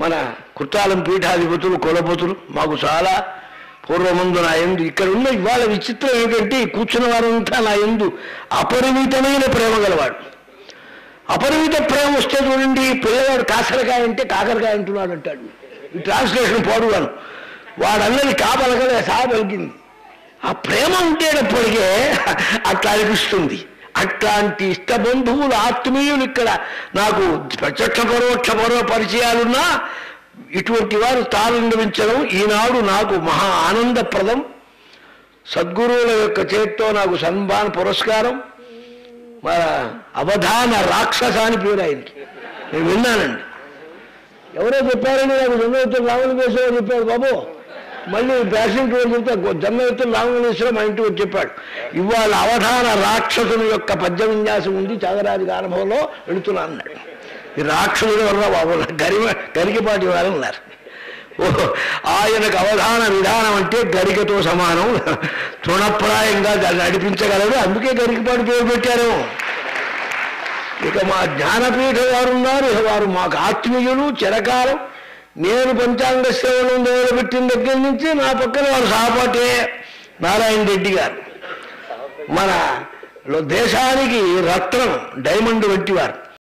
మన కుట్టాలం పీఠాధిపతులు కులపతులు మాకు చాలా పూర్వమందు నా ఎందు ఇక్కడ ఉన్న ఇవాళ విచిత్రం ఏంటంటే కూర్చున్న వారంతా నా ఎందు అపరిమితమైన ప్రేమ గలవాడు. అపరిమిత ప్రేమ వస్తే చూడండి పిల్లవాడు కాకరకాయ అంటే కాకరకాయ అంటున్నాడు అంటాడు. ఈ ట్రాన్స్లేషన్ పోడుగాను. వాడన్నది కాపలకలే సా పలికింది ఆ ప్రేమ ఉండేటప్పటికే అట్లా అనిపిస్తుంది. అట్లాంటి ఇష్ట బంధువులు ఆత్మీయులు ఇక్కడ నాకు ప్రత్యక్ష పరోక్ష పరో పరిచయాలున్నా ఇటువంటి వారు తానుభవించడం ఈనాడు నాకు మహా ఆనందప్రదం. సద్గురువుల యొక్క చేతితో నాకు సన్మాన పురస్కారం. అవధాన రాక్షస అని పేరు ఆయనకి. నేను విన్నానండి. ఎవరో చెప్పారని నాకు జన్మవిత్తులు రామలింగేశ్వరం చెప్పారు బాబు. మళ్ళీ ప్యాషెంట్ వాళ్ళు చెప్తే జన్మవిత్తులు రామలింగేశ్వరం మా ఇంటికి వచ్చి చెప్పాడు. ఇవాళ అవధాన రాక్షసుని యొక్క పద్య విన్యాసం ఉంది చదరాజు అనుభవంలో వెళుతున్నా అన్నాడు. ఈ రాక్షసుడు వల్ల బాబు? గరిమ గరికపాటి వారు ఉన్నారు ఓ ఆయనకు అవధాన విధానం అంటే గరికతో సమానం. తృణప్రాయంగా దాన్ని నడిపించగలరు అందుకే గరికపాటి పేరు పెట్టారు. ఇక మా జ్ఞానపీఠ వారు ఉన్నారు వారు మాకు ఆత్మీయులు చిరకాలం నేను పంచాంగ సేవలు మొదలుపెట్టిన దగ్గర నుంచి నా పక్కన వారు సహపాటే నారాయణ రెడ్డి గారు. మన దేశానికి రత్నం డైమండ్ పెట్టివారు